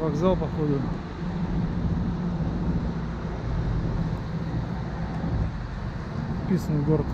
Вокзал, походу. Вписан в город.